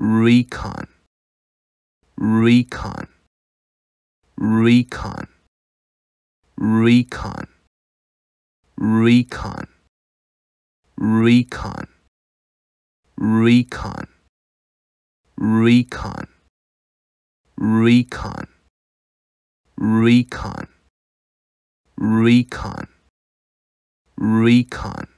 recon, recon, recon, recon, recon, recon, recon, recon, recon, recon, recon, recon